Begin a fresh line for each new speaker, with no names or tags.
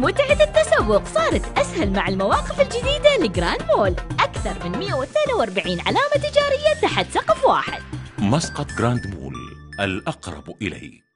متعة التسوق صارت أسهل مع المواقف الجديدة ل Grand Mall. أكثر من 142 علامة تجارية تحت سقف واحد.
مسقط Grand Mall الأقرب إليك.